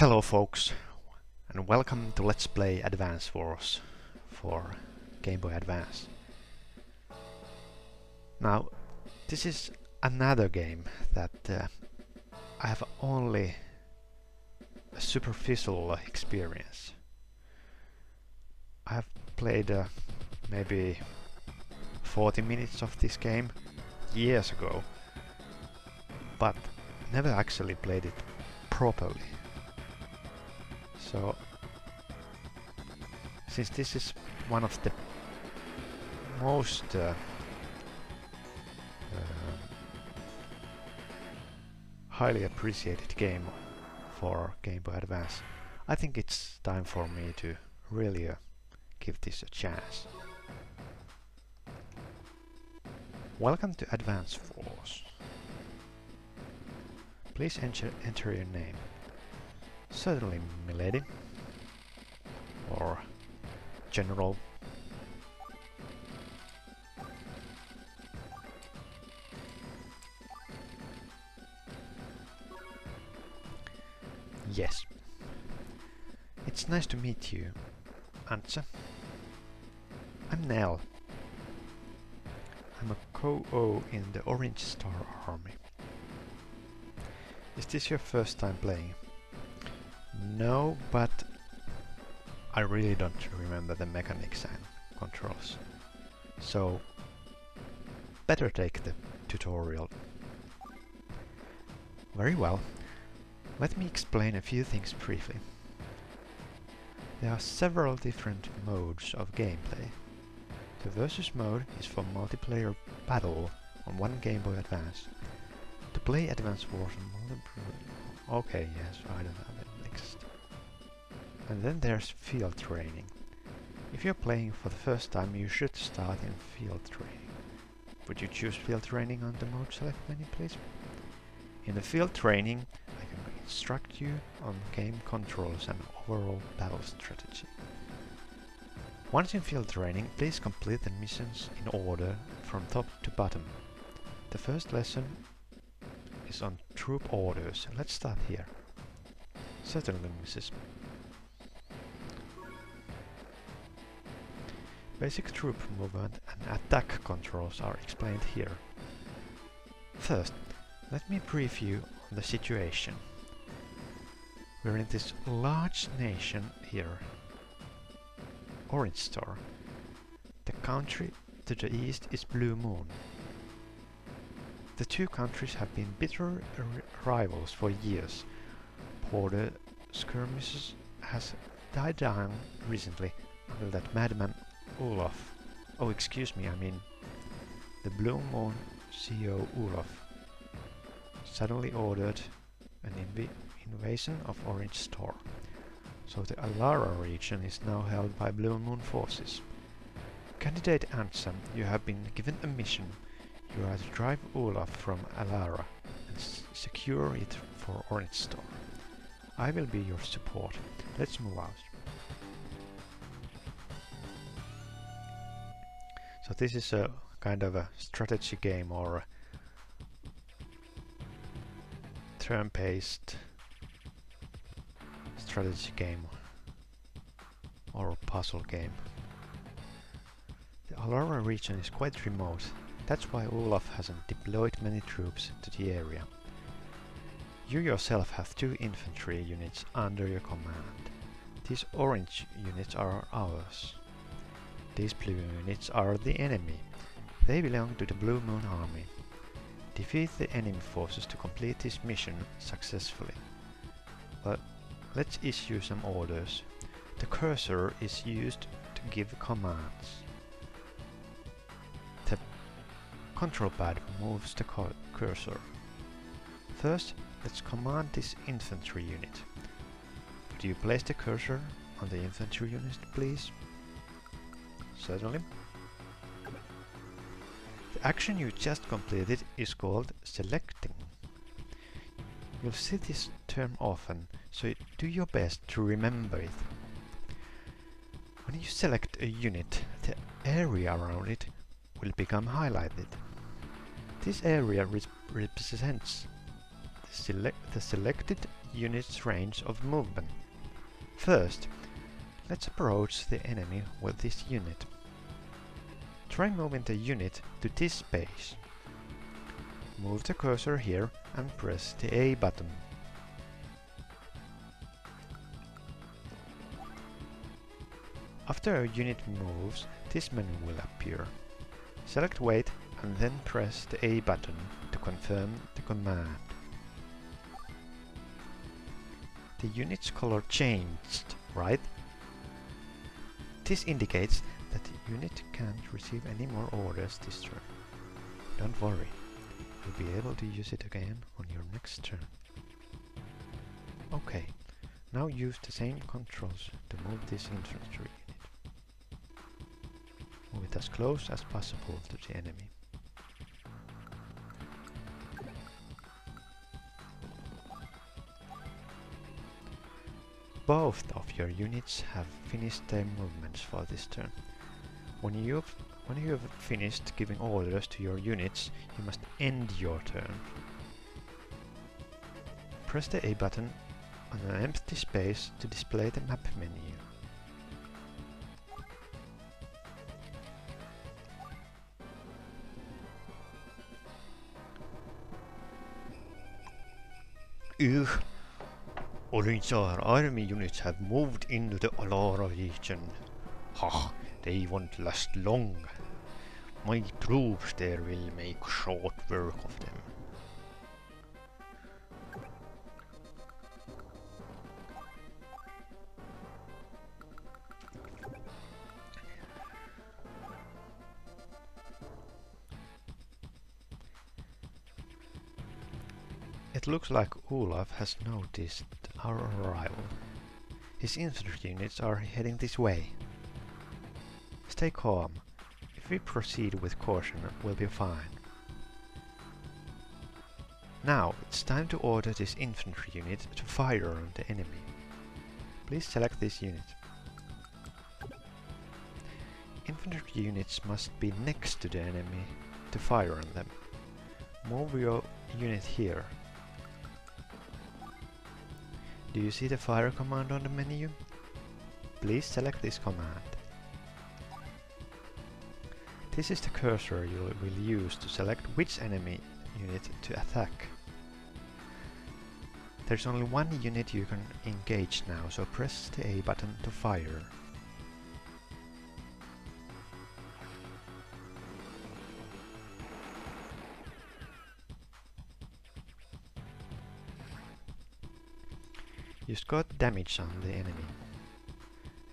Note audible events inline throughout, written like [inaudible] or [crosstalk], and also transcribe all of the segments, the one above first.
Hello folks and welcome to Let's Play Advance Wars for Game Boy Advance. Now this is another game that uh, I have only a superficial experience. I have played uh, maybe 40 minutes of this game years ago but never actually played it properly. So, since this is one of the most uh, uh, highly appreciated game for Game Boy Advance, I think it's time for me to really uh, give this a chance. Welcome to Advance Force. Please enter, enter your name. Certainly, milady. Or general. Yes. It's nice to meet you, Antje. I'm Nell. I'm a CO in the Orange Star Army. Is this your first time playing? No, but I really don't remember the mechanics and controls. So, better take the tutorial. Very well. Let me explain a few things briefly. There are several different modes of gameplay. The versus mode is for multiplayer battle on one Game Boy Advance. To play Advance Wars on multiplayer... Okay, yes, I don't next. And then there's field training. If you're playing for the first time, you should start in field training. Would you choose field training on the mode select menu, please? In the field training, I can instruct you on game controls and overall battle strategy. Once in field training, please complete the missions in order from top to bottom. The first lesson is on troop orders. Let's start here. Certainly, Mrs. Basic troop movement and attack controls are explained here. First, let me brief you on the situation. We're in this large nation here, Orange Star. The country to the east is Blue Moon. The two countries have been bitter rivals for years. Border skirmishes has died down recently until that madman Olaf. Oh, excuse me, I mean the Blue Moon CEO Olaf suddenly ordered an inv invasion of Orange Star. So the Alara region is now held by Blue Moon forces. Candidate Ansem, you have been given a mission. You are to drive Olaf from Alara and secure it for Orange Star. I will be your support. Let's move out. So this is a kind of a strategy game or a turn-based strategy game or a puzzle game. The Alara region is quite remote, that's why Olaf hasn't deployed many troops to the area. You yourself have two infantry units under your command. These orange units are ours. These blue units are the enemy. They belong to the Blue Moon Army. Defeat the enemy forces to complete this mission successfully. But let's issue some orders. The cursor is used to give commands. The control pad moves the cursor. First, let's command this infantry unit. Could you place the cursor on the infantry unit, please? Certainly. The action you just completed is called selecting. You'll see this term often, so do your best to remember it. When you select a unit, the area around it will become highlighted. This area re represents the, sele the selected unit's range of movement. First, let's approach the enemy with this unit. Try moving the unit to this space. Move the cursor here and press the A button. After a unit moves, this menu will appear. Select wait and then press the A button to confirm the command. The unit's color changed, right? This indicates that the unit can't receive any more orders this turn. Don't worry, you'll be able to use it again on your next turn. Okay, now use the same controls to move this infantry unit. Move it as close as possible to the enemy. Both of your units have finished their movements for this turn. When you've when you have finished giving orders to your units, you must end your turn. Press the A button on an empty space to display the map menu. Ugh. Orange army units have moved into the Alara region. Ha, they won't last long. My troops there will make short work of them. It looks like Olaf has noticed our arrival. His infantry units are heading this way. Stay calm. If we proceed with caution, we'll be fine. Now, it's time to order this infantry unit to fire on the enemy. Please select this unit. Infantry units must be next to the enemy to fire on them. Move your unit here. Do you see the fire command on the menu? Please select this command. This is the cursor you will use to select which enemy unit to attack. There's only one unit you can engage now, so press the A button to fire. You scored damage on the enemy.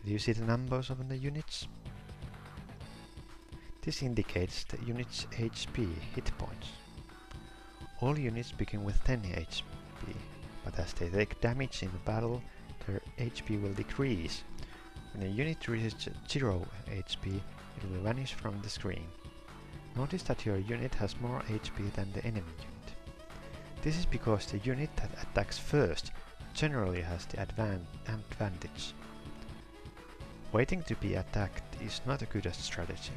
Do you see the numbers of the units? This indicates the unit's HP hit points. All units begin with 10 HP, but as they take damage in the battle, their HP will decrease. When a unit reaches 0 HP, it will vanish from the screen. Notice that your unit has more HP than the enemy unit. This is because the unit that attacks first generally has the advan advantage. Waiting to be attacked is not a good strategy.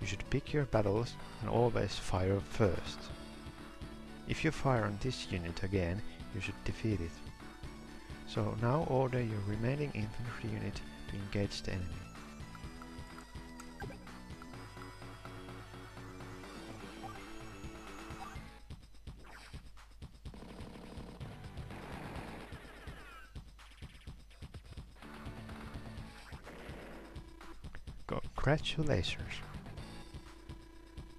You should pick your battles and always fire first. If you fire on this unit again, you should defeat it. So now order your remaining infantry unit to engage the enemy. Congratulations!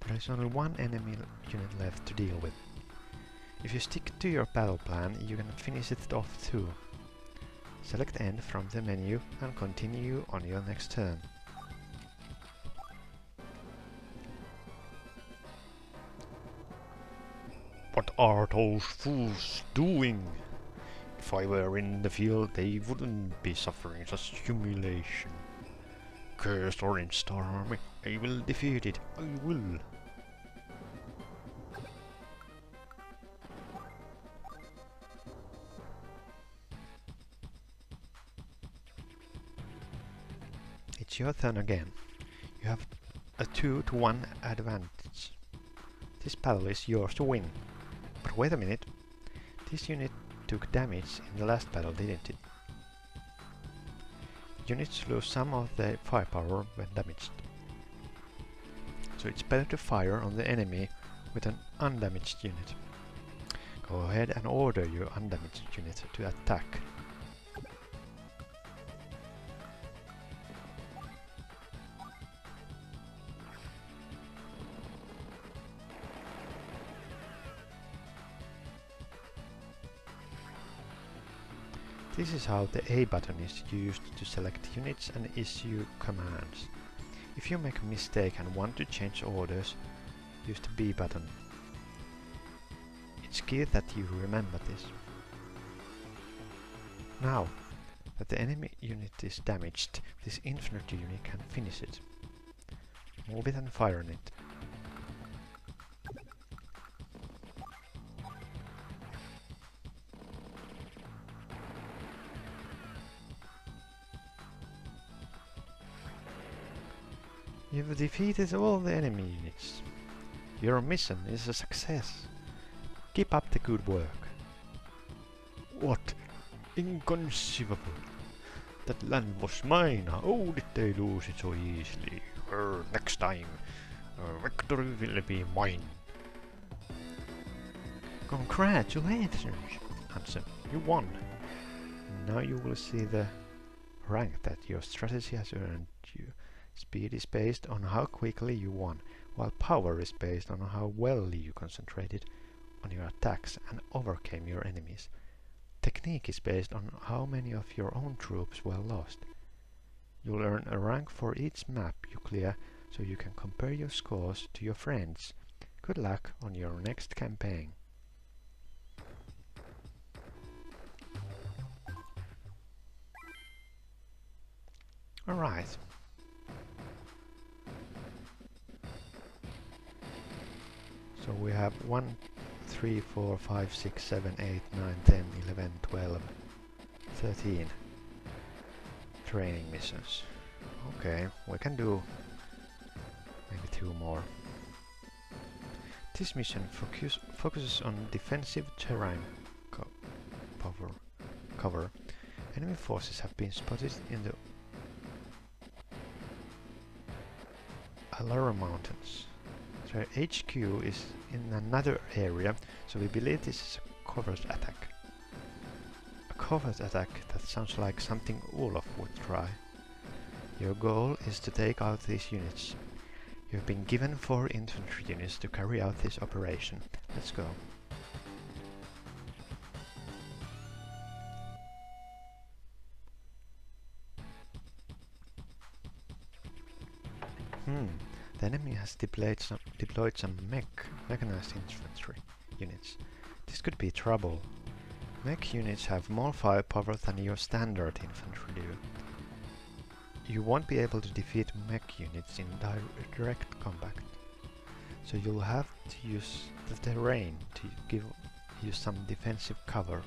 There is only one enemy unit left to deal with. If you stick to your battle plan, you can finish it off too. Select End from the menu and continue on your next turn. What are those fools doing? If I were in the field, they wouldn't be suffering such humiliation. Cursed Orange Star Army, I will defeat it, I will. It's your turn again. You have a 2 to 1 advantage. This battle is yours to win. But wait a minute. This unit took damage in the last battle, didn't it? Units lose some of their firepower when damaged. So it's better to fire on the enemy with an undamaged unit. Go ahead and order your undamaged unit to attack. This is how the A button is used to select units and issue commands. If you make a mistake and want to change orders, use the B button. It's key that you remember this. Now that the enemy unit is damaged, this infantry unit can finish it. Move it and fire on it. Defeated all the enemy units. Your mission is a success. Keep up the good work. What? Inconceivable. That land was mine. How did they lose it so easily? Uh, next time, uh, victory will be mine. Congratulations, Hansen. You won. Now you will see the rank that your strategy has earned. Speed is based on how quickly you won, while power is based on how well you concentrated on your attacks and overcame your enemies. Technique is based on how many of your own troops were lost. You'll earn a rank for each map you clear so you can compare your scores to your friends. Good luck on your next campaign. Alright. So we have 1, 3, 4, 5, 6, 7, 8, 9, 10, 11, 12, 13 training missions. Okay, we can do maybe two more. This mission focus, focuses on defensive terrain co cover, cover. Enemy forces have been spotted in the Alara Mountains. So HQ is in another area, so we believe this is a covert attack. A covert attack that sounds like something Olaf would try. Your goal is to take out these units. You've been given four infantry units to carry out this operation. Let's go. Enemy has deployed some, deployed some mech, mechanized infantry units. This could be trouble. Mech units have more firepower than your standard infantry do. You won't be able to defeat mech units in di direct combat. So you'll have to use the terrain to give you some defensive cover.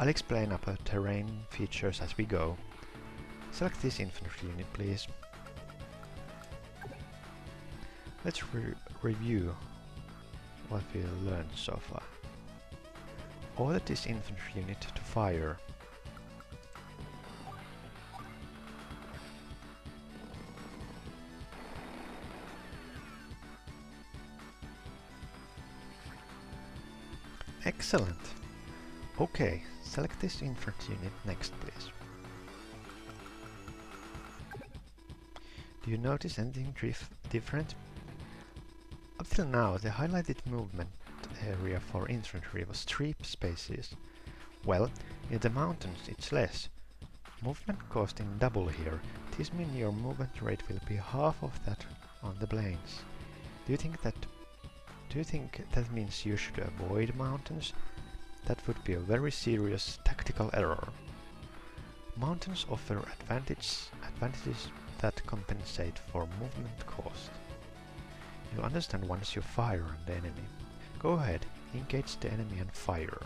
I'll explain about terrain features as we go. Select this infantry unit please. Let's re review what we learned so far. Order this infantry unit to fire. Excellent! Okay, select this infantry unit next please. Do you notice anything different up till now, the highlighted movement area for infantry was three spaces. Well, in the mountains it's less. Movement costing double here. This means your movement rate will be half of that on the plains. Do you think that do you think that means you should avoid mountains? That would be a very serious tactical error. Mountains offer advantage, advantages that compensate for movement cost. You'll understand once you fire on the enemy. Go ahead, engage the enemy and fire.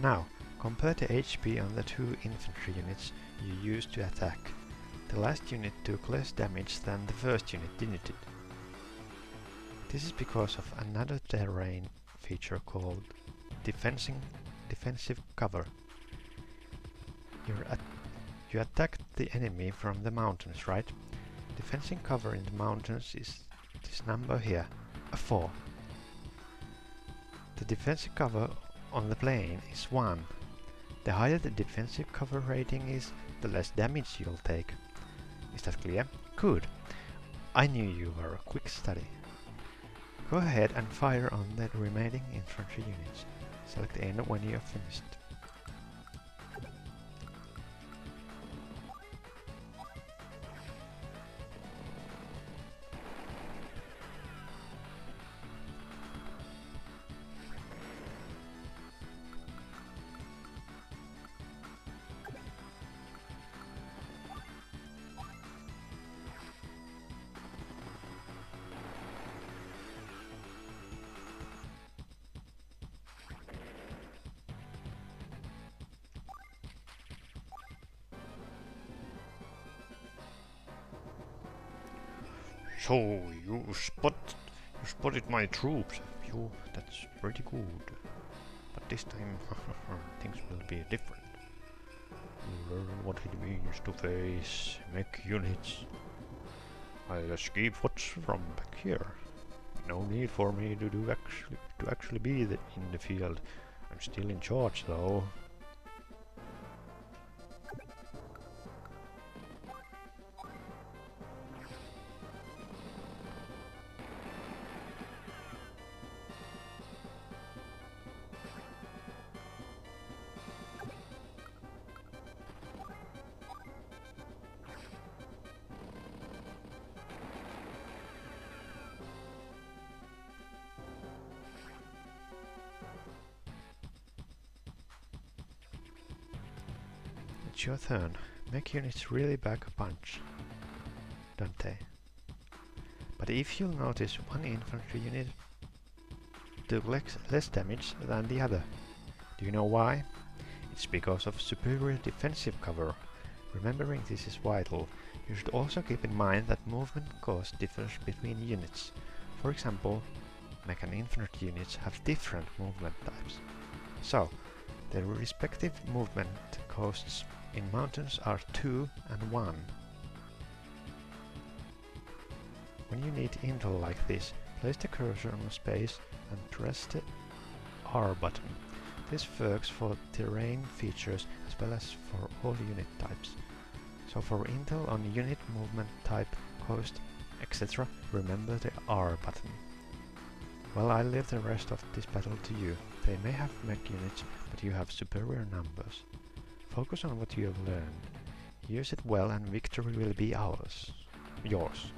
Now, compare the HP on the two infantry units you used to attack. The last unit took less damage than the first unit, didn't it? This is because of another terrain feature called defensing, defensive cover. At, you attacked the enemy from the mountains, right? Defensive cover in the mountains is this number here, a 4. The defensive cover on the plain is 1. The higher the defensive cover rating is, the less damage you'll take. Is that clear? Good. I knew you were a quick study. Go ahead and fire on the remaining infantry units. Select end when you are finished. So you spot you spotted my troops, you? That's pretty good. But this time [laughs] things will be different. You learn what it means to face mech units. I'll escape what's from back here. No need for me to do actually to actually be in the field. I'm still in charge though. Turn. Mech units really back a punch, don't they? But if you'll notice, one infantry unit took lex less damage than the other. Do you know why? It's because of superior defensive cover. Remembering this is vital, you should also keep in mind that movement cost differs between units. For example, mech and infantry units have different movement types. So, their respective movement costs in mountains are 2 and 1. When you need intel like this, place the cursor on space and press the R button. This works for terrain features as well as for all unit types. So for intel on unit movement type, cost, etc. remember the R button. Well, I leave the rest of this battle to you. They may have mech units, but you have superior numbers. Focus on what you have learned. Use it well and victory will be ours. Yours.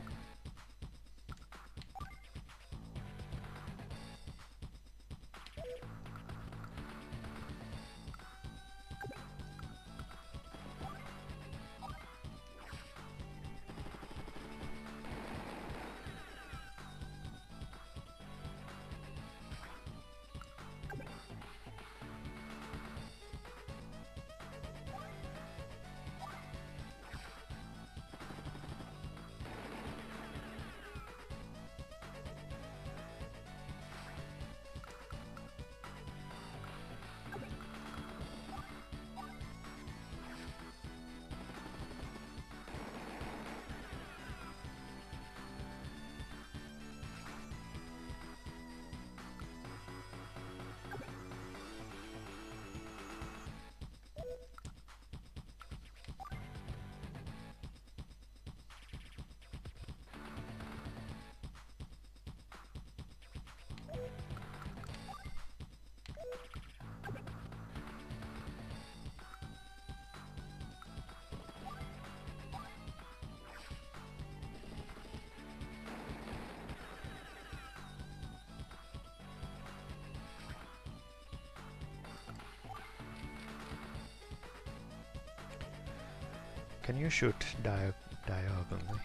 Can you shoot dia diagonally?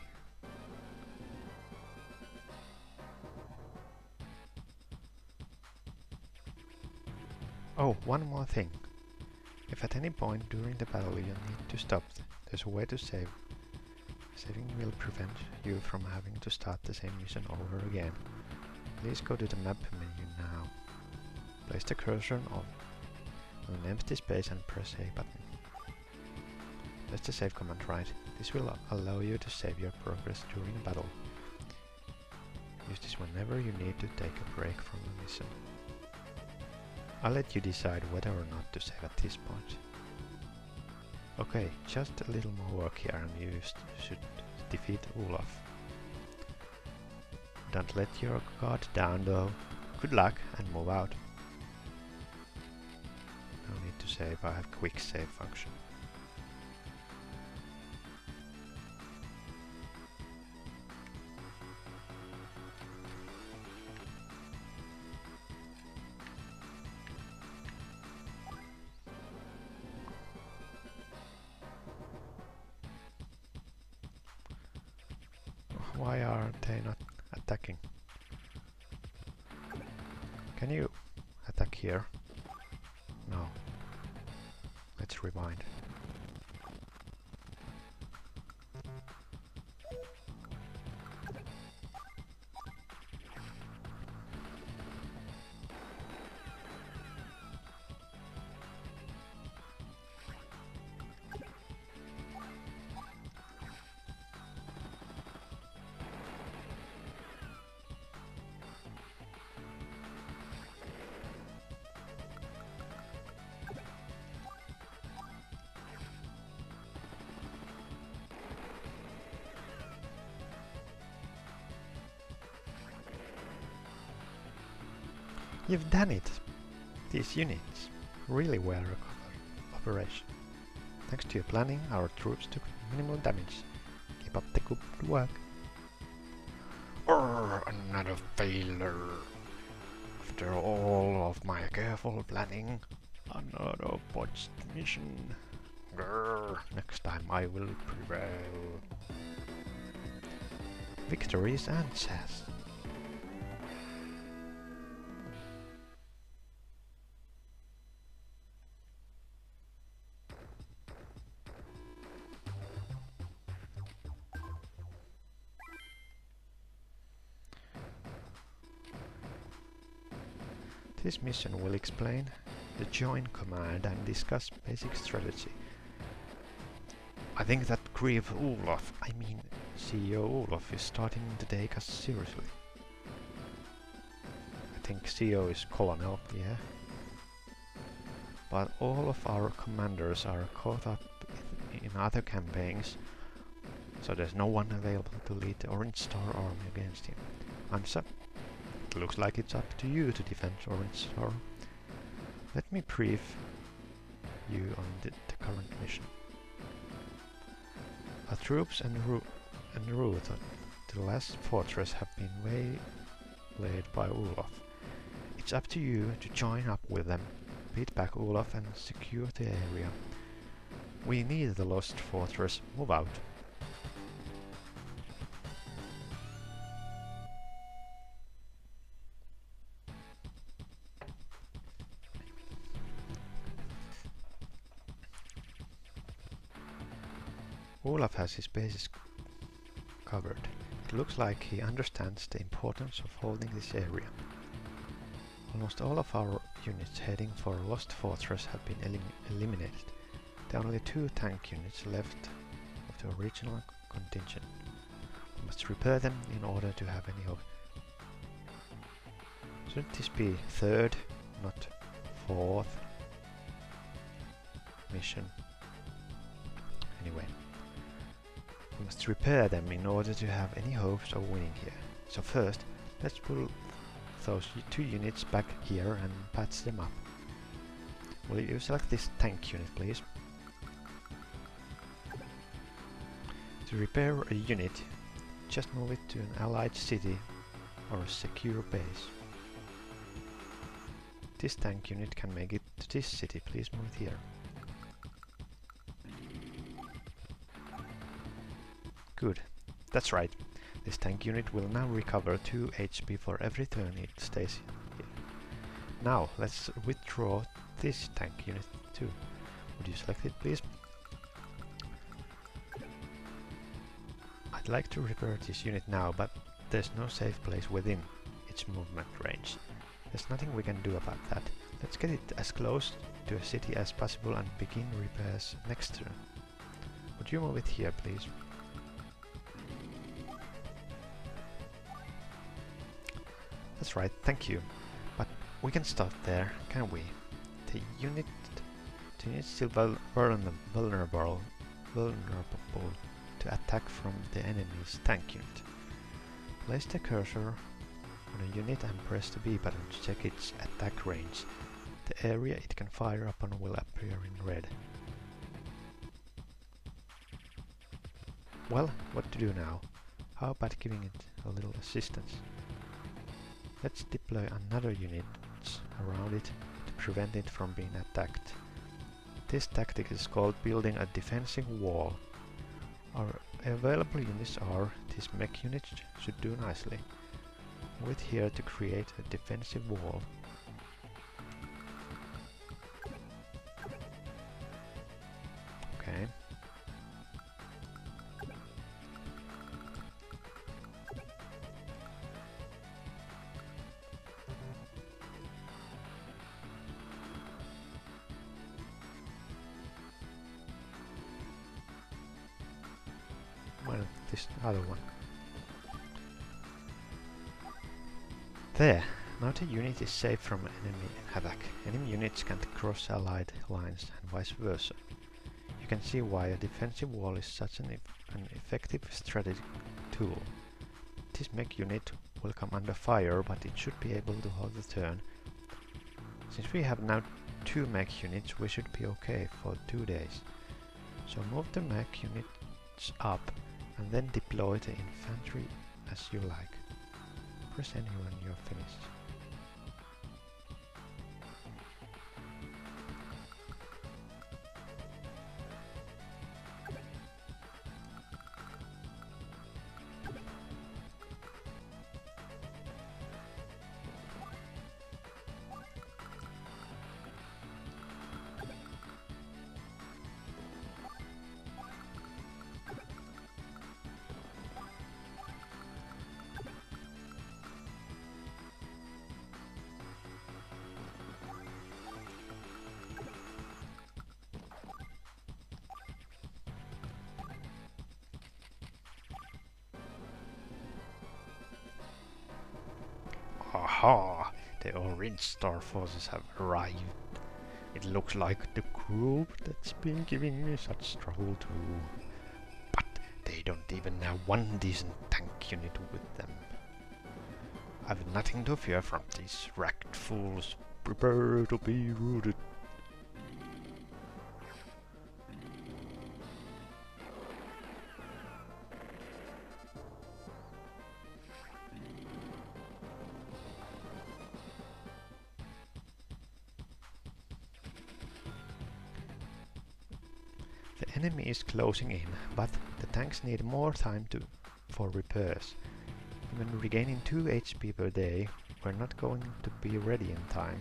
Oh, one more thing. If at any point during the battle you need to stop, there's a way to save. Saving will prevent you from having to start the same mission over again. Please go to the map menu now. Place the cursor on an empty space and press A button. Press the save command right. This will allow you to save your progress during a battle. Use this whenever you need to take a break from the mission. I'll let you decide whether or not to save at this point. Okay, just a little more work here and you should defeat Olaf. Don't let your guard down though. Good luck and move out. No need to save, I have quick save function. Can you attack here? No. Let's rewind. You've done it! These units really were a operation. Thanks to your planning, our troops took minimal damage. Keep up the good work. Urgh, another failure. After all of my careful planning, another botched mission. Grr, next time I will prevail. Victories and chess. This mission will explain the join command and discuss basic strategy. I think that Grieve Olaf, I mean CEO Olaf, is starting to take us seriously. I think CEO is Colonel, yeah. But all of our commanders are caught up in other campaigns, so there's no one available to lead the Orange Star army against him. Looks like it's up to you to defend Orange Star. Let me brief you on the, the current mission. Our troops route en route the last fortress have been waylaid by Olaf. It's up to you to join up with them, beat back Olaf and secure the area. We need the lost fortress, move out. Olaf has his bases covered. It looks like he understands the importance of holding this area. Almost all of our units heading for Lost Fortress have been elim eliminated. There are only two tank units left of the original contingent. We must repair them in order to have any hope. Shouldn't this be third, not fourth mission? Anyway. We must repair them in order to have any hopes of winning here. So first, let's pull those two units back here and patch them up. Will you select this tank unit, please? To repair a unit, just move it to an allied city or a secure base. This tank unit can make it to this city, please move it here. Good. That's right. This tank unit will now recover 2 HP for every turn it stays here. Now, let's withdraw this tank unit too. Would you select it, please? I'd like to repair this unit now, but there's no safe place within its movement range. There's nothing we can do about that. Let's get it as close to a city as possible and begin repairs next turn. Would you move it here, please? Right, thank you. But we can stop there, can we? The unit... The unit is still vul vulnerable, vulnerable, vulnerable to attack from the enemy's tank unit. Place the cursor on a unit and press the B button to check its attack range. The area it can fire upon will appear in red. Well, what to do now? How about giving it a little assistance? Let's deploy another unit around it to prevent it from being attacked. This tactic is called building a defensive wall. Our available units are, this mech unit should do nicely. With here to create a defensive wall. This other one. There. Now the unit is safe from enemy attack. Enemy units can't cross allied lines and vice versa. You can see why a defensive wall is such an, an effective strategic tool. This mech unit will come under fire, but it should be able to hold the turn. Since we have now two mech units, we should be okay for two days. So move the mech units up and then deploy the infantry as you like. Press any when you're finished. Star forces have arrived. It looks like the group that's been giving me such trouble too. But they don't even have one decent tank unit with them. I've nothing to fear from these wrecked fools. Prepare to be routed. Enemy is closing in, but the tanks need more time to for repairs. Even regaining 2 HP per day, we're not going to be ready in time.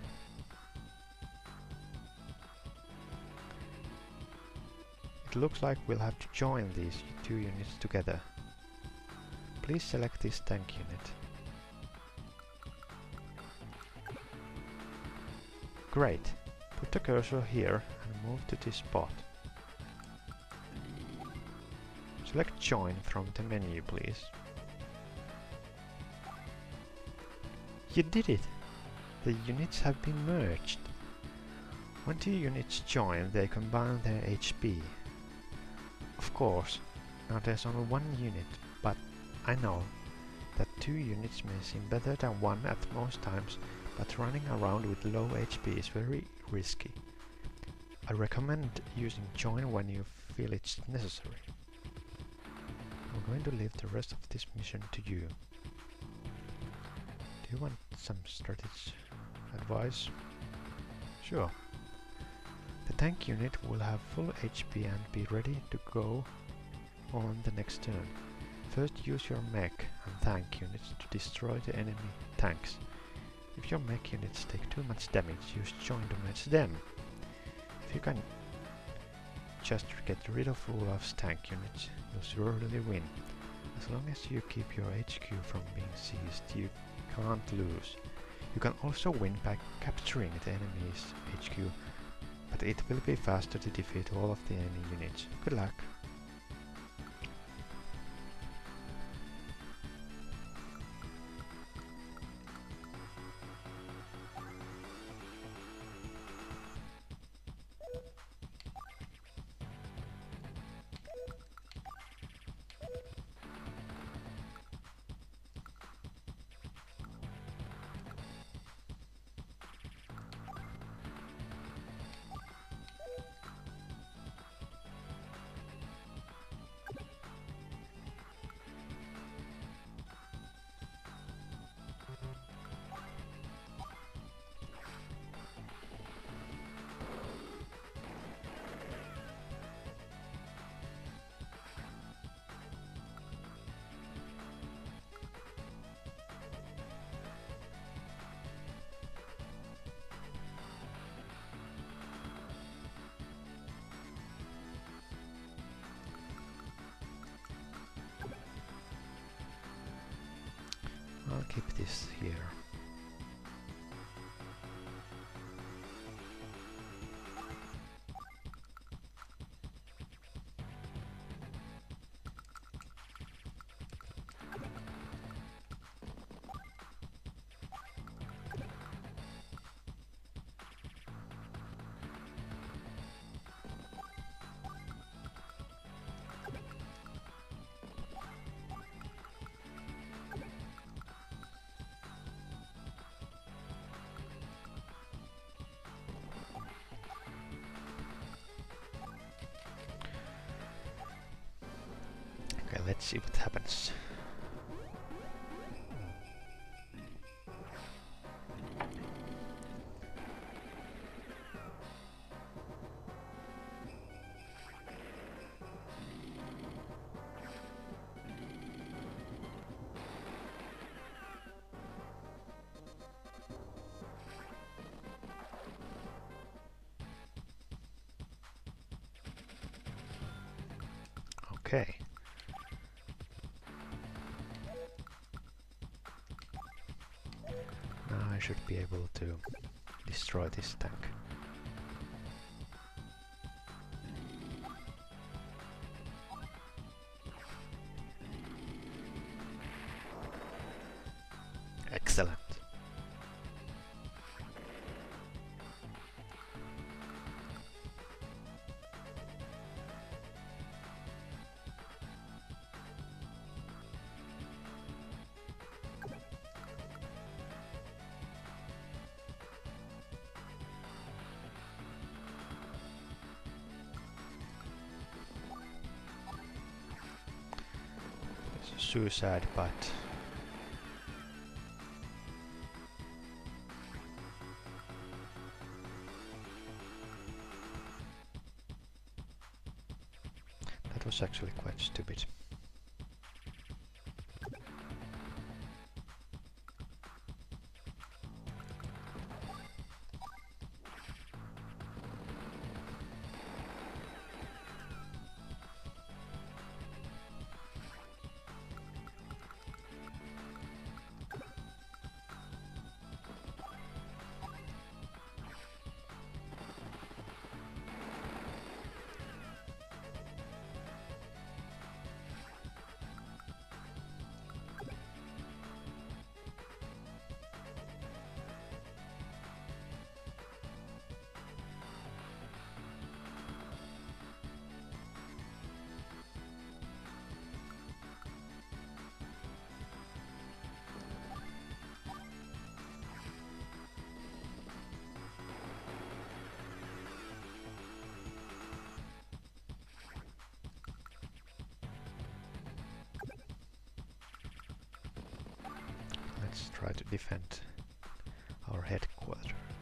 It looks like we'll have to join these two units together. Please select this tank unit. Great! Put the cursor here and move to this spot. Select join from the menu, please. You did it! The units have been merged. When two units join, they combine their HP. Of course, now there's only one unit, but I know that two units may seem better than one at most times, but running around with low HP is very risky. I recommend using join when you feel it's necessary. I'm going to leave the rest of this mission to you. Do you want some strategy advice? Sure. The tank unit will have full HP and be ready to go on the next turn. First use your mech and tank units to destroy the enemy tanks. If your mech units take too much damage, use join to match them. If you can just get rid of Olaf's tank units, you'll surely win. As long as you keep your HQ from being seized, you can't lose. You can also win by capturing the enemy's HQ, but it will be faster to defeat all of the enemy units. Good luck! See what happens. Destroy this tank. Suicide, but that was actually quite stupid. Try to defend our headquarters.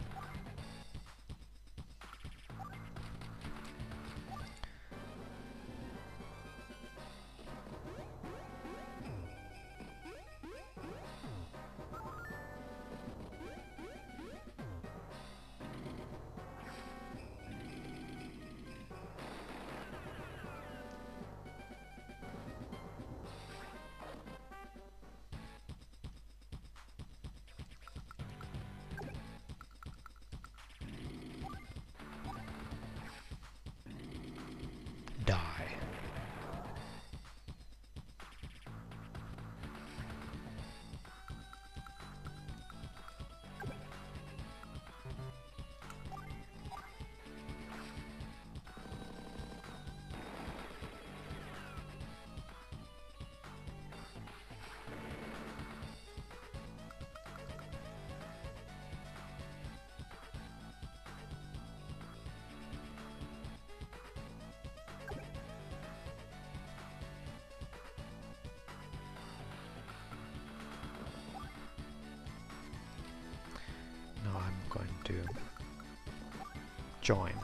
Join.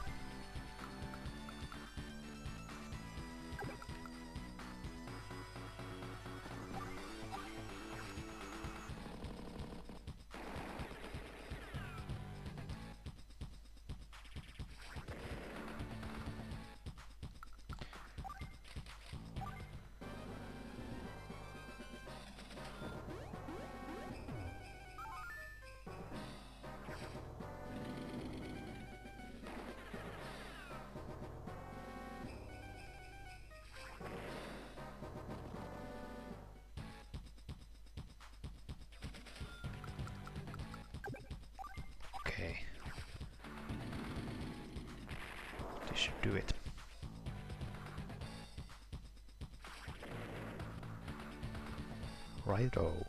Should do it. Righto.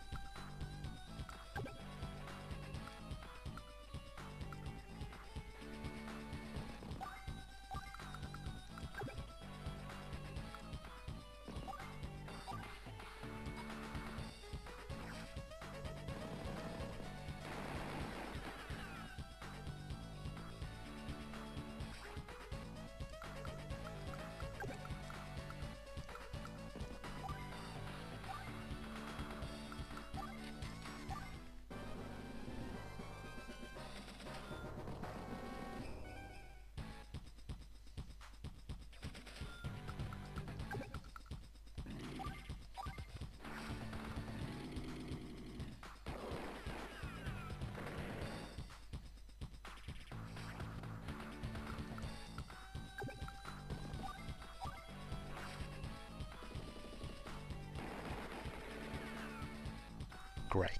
Great.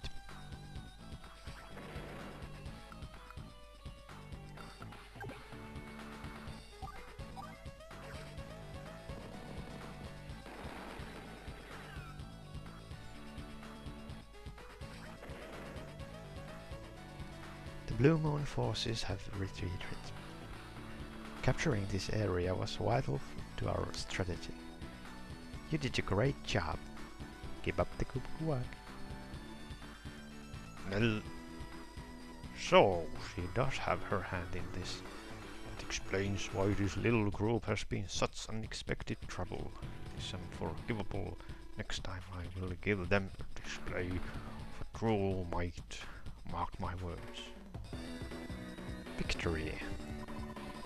The Blue Moon forces have retreated. Capturing this area was vital to our strategy. You did a great job. Keep up the good work. So she does have her hand in this. That explains why this little group has been such unexpected trouble. It is unforgivable. Next time I will give them a display of true might. Mark my words. Victory.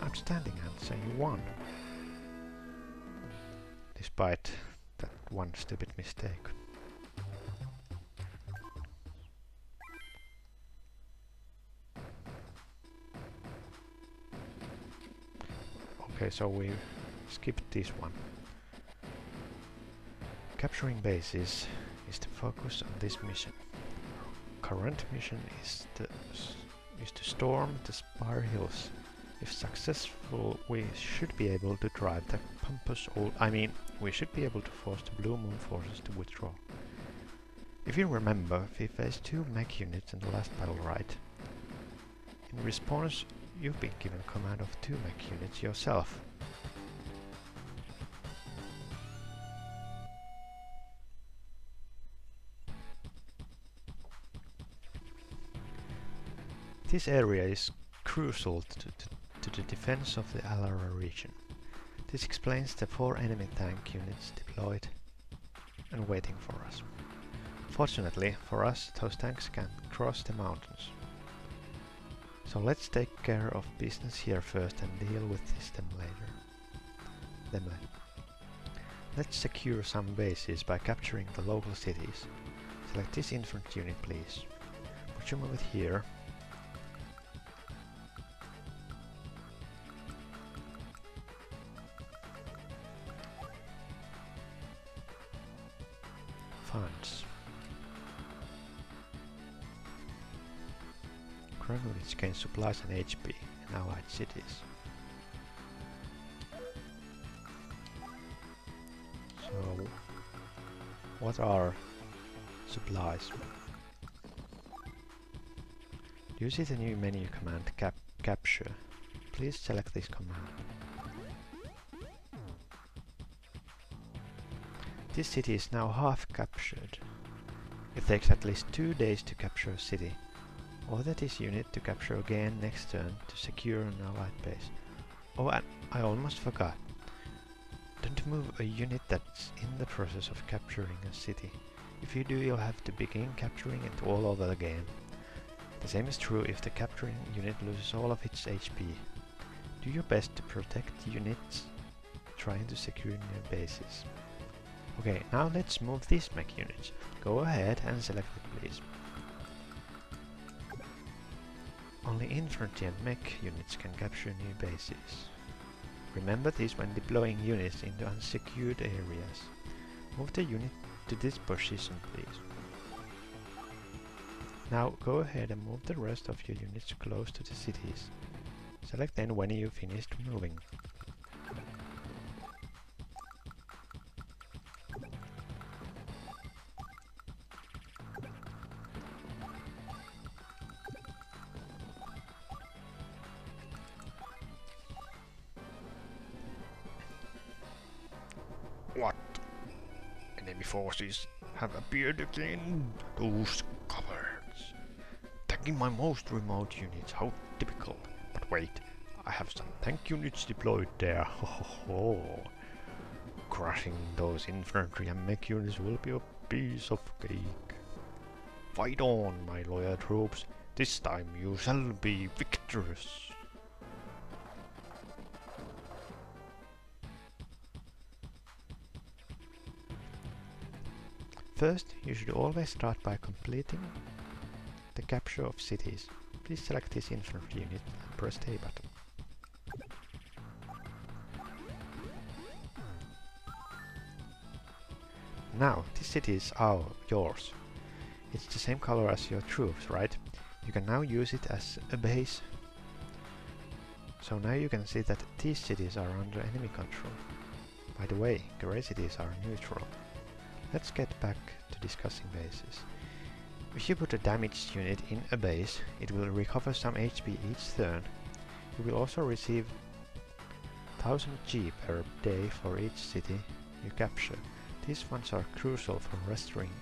Outstanding, Hansa, you won. Despite that one stupid mistake. Okay, so we skipped this one. Capturing bases is the focus on this mission. Current mission is s- is to storm the Spire Hills. If successful, we should be able to drive the pompous old... I mean, we should be able to force the Blue Moon forces to withdraw. If you remember, we faced two mech units in the last battle, right? In response, you've been given command of two mech units yourself. This area is crucial to, to, to the defense of the Alara region. This explains the four enemy tank units deployed and waiting for us. Fortunately for us, those tanks can cross the mountains. So let's take care of business here first and deal with this them later. Them later. Let's secure some bases by capturing the local cities. Select this infantry unit please. Put your move here. Supplies and HP in allied cities. So, what are supplies? See the new menu command cap capture? Please select this command. This city is now half captured. It takes at least two days to capture a city. Order this unit to capture again next turn to secure an allied base. Oh, and I almost forgot. Don't move a unit that's in the process of capturing a city. If you do, you'll have to begin capturing it all over again. The same is true if the capturing unit loses all of its HP. Do your best to protect units trying to secure new bases. Okay, now let's move these mech units. Go ahead and select it please. Only infantry and mech units can capture new bases. Remember this when deploying units into unsecured areas. Move the unit to this position please. Now go ahead and move the rest of your units close to the cities. Select then when you finished moving. Appeared again. Those cowards. Taking my most remote units. How typical. But wait, I have some tank units deployed there. [laughs] Ho ho ho. Crushing those infantry and mech units will be a piece of cake. Fight on, my loyal troops. This time you shall be victorious. First, you should always start by completing the capture of cities. Please select this infantry unit and press the A button. Now, this city is our, yours. It's the same color as your troops, right? You can now use it as a base. So now you can see that these cities are under enemy control. By the way, grey cities are neutral. Let's get back to discussing bases. If you put a damaged unit in a base, it will recover some HP each turn. You will also receive 1000 G per day for each city you capture. These funds are crucial for restoring,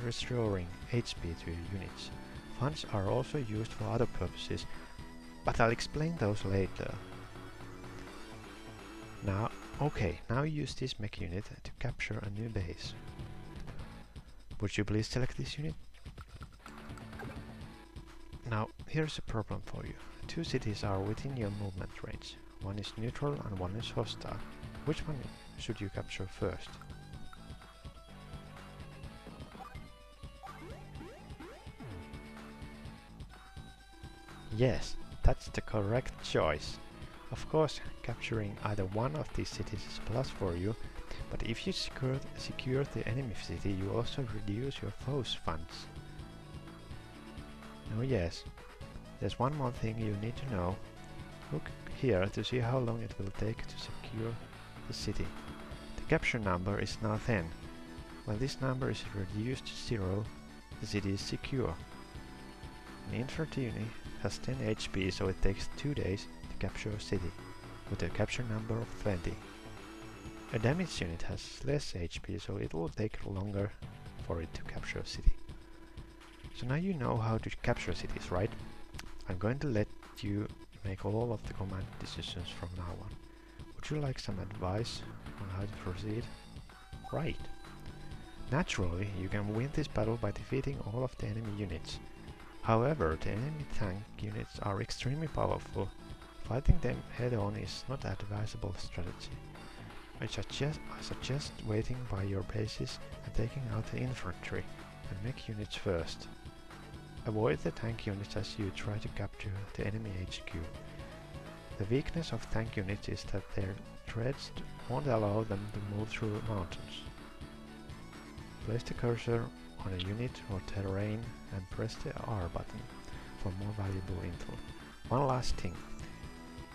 restoring HP to your units. Funds are also used for other purposes, but I'll explain those later. Now, okay, now use this mech unit to capture a new base. Would you please select this unit? Now, here's a problem for you. Two cities are within your movement range. One is neutral and one is hostile. Which one should you capture first? Yes, that's the correct choice. Of course, capturing either one of these cities is plus for you, but if you secure, secure the enemy city, you also reduce your foe's funds. Oh yes, there's one more thing you need to know. Look here to see how long it will take to secure the city. The capture number is now 10. When this number is reduced to 0, the city is secure. An infantry has 10 HP so it takes 2 days capture a city, with a capture number of 20. A damaged unit has less HP so it will take longer for it to capture a city. So now you know how to capture cities, right? I'm going to let you make all of the command decisions from now on. Would you like some advice on how to proceed? Right. Naturally, you can win this battle by defeating all of the enemy units. However, the enemy tank units are extremely powerful. Fighting them head-on is not advisable strategy. I suggest, I suggest waiting by your bases and taking out the infantry and mech units first. Avoid the tank units as you try to capture the enemy HQ. The weakness of tank units is that their treads won't allow them to move through mountains. Place the cursor on a unit or terrain and press the R button for more valuable info. One last thing.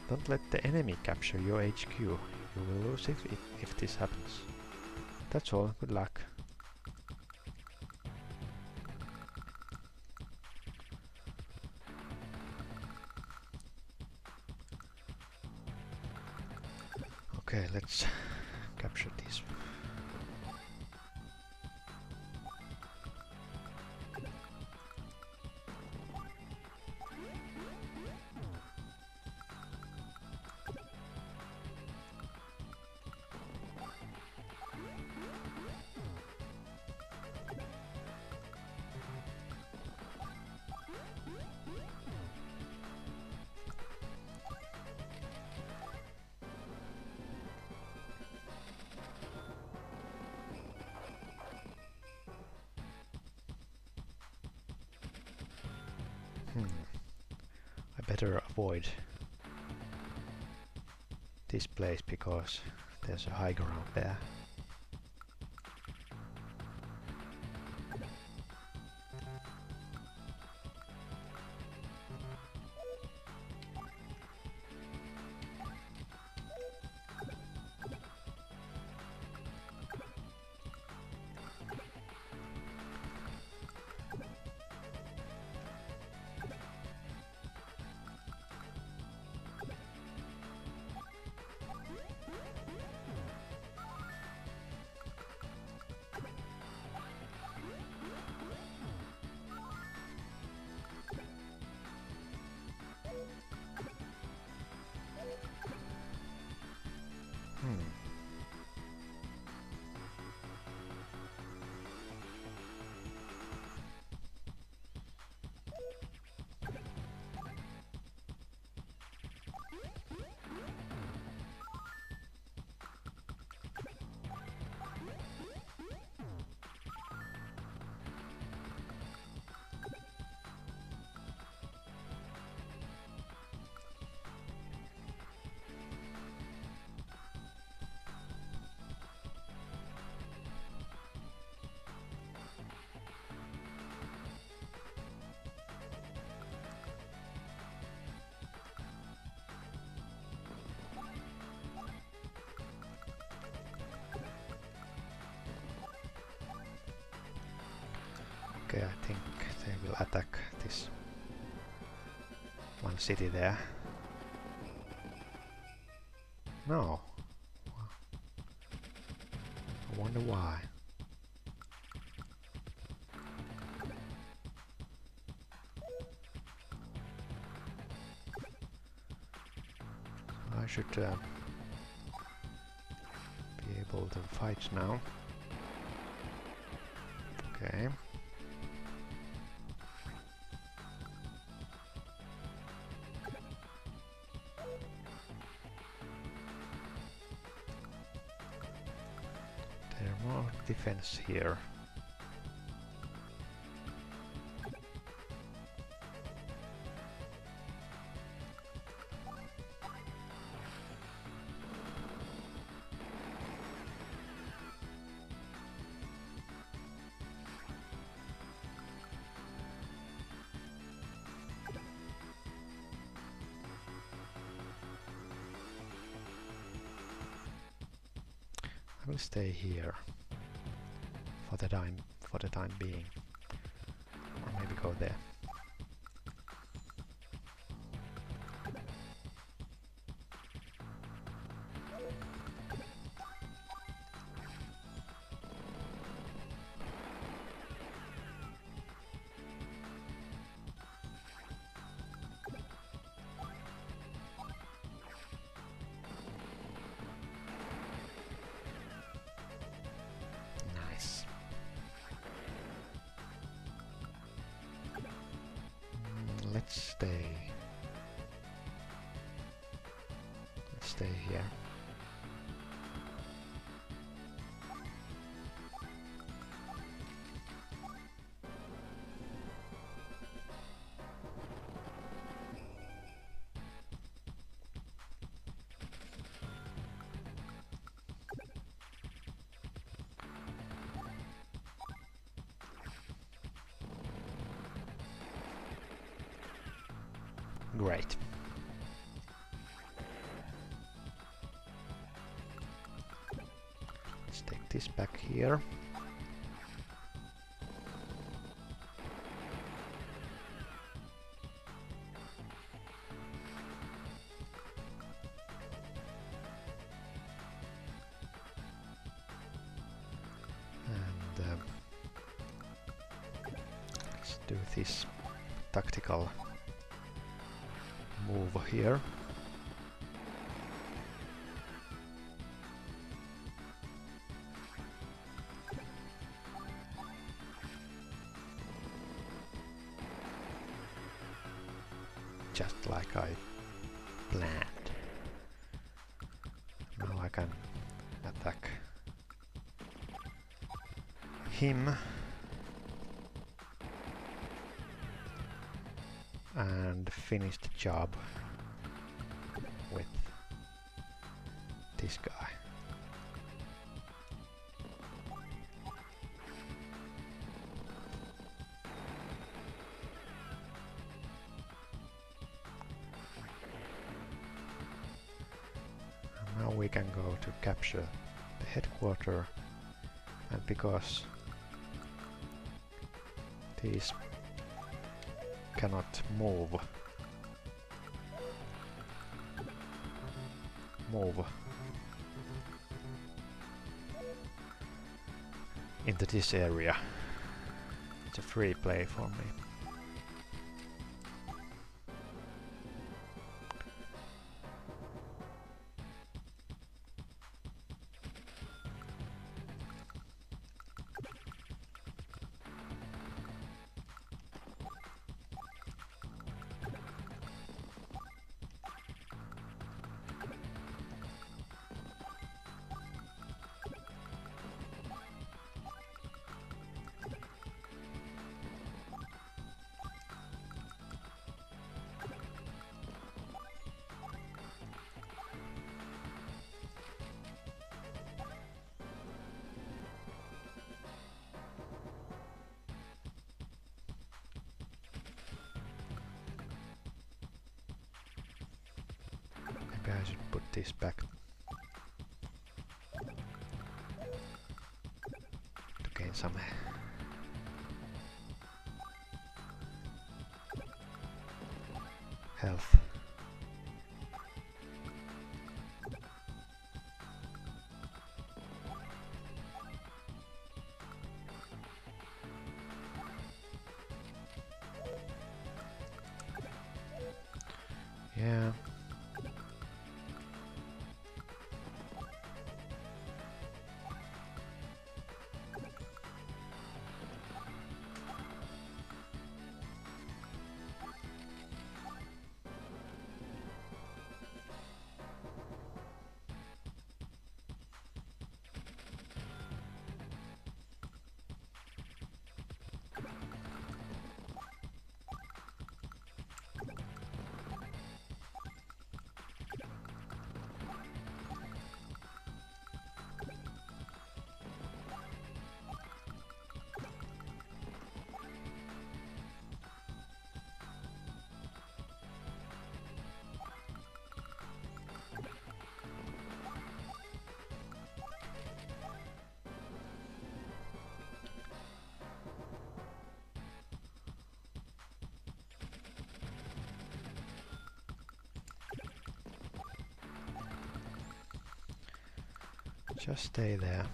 Don't let the enemy capture your HQ. You will lose if, if, if this happens. That's all. Good luck. Okay, let's capture this. Better avoid this place because there's a high ground there. Okay, I think they will attack this one city there. No. I wonder why. I should uh, be able to fight now. Defense here. I will stay here the time for the time being. Or maybe go there. Stay. Let's stay here. Great. Let's take this back here. Him and finish the job with this guy. And now we can go to capture the headquarter and because these cannot move move into this area. It's a free play for me. This back to gain some health. Just stay there.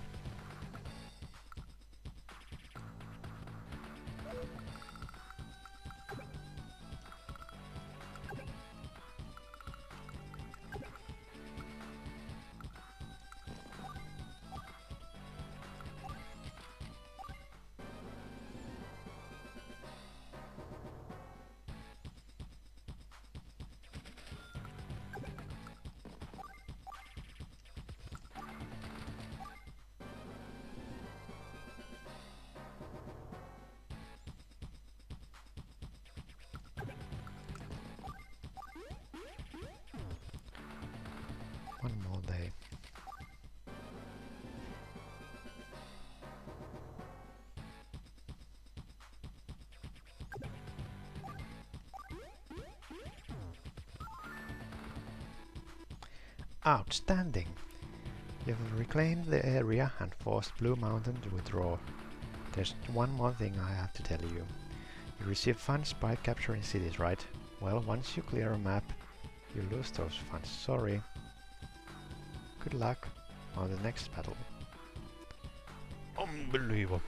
Outstanding! You've reclaimed the area and forced Blue Moon to withdraw. There's one more thing I have to tell you. You receive funds by capturing cities, right? Well, once you clear a map, you lose those funds. Sorry. Good luck on the next battle. Unbelievable.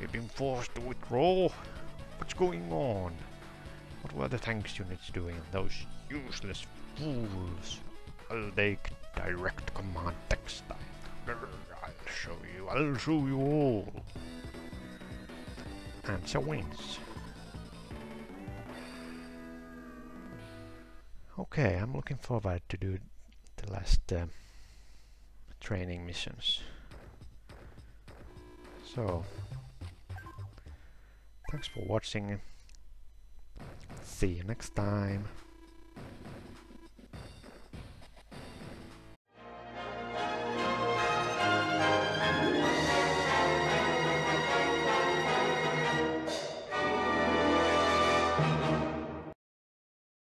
We've been forced to withdraw. What's going on? What were the tanks units doing? Those useless fools. I'll take direct command next time. I'll show you. I'll show you all. Answer wins. Okay, I'm looking forward to do the last uh, training missions. So, thanks for watching. See you next time.